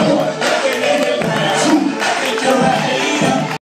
Alabama.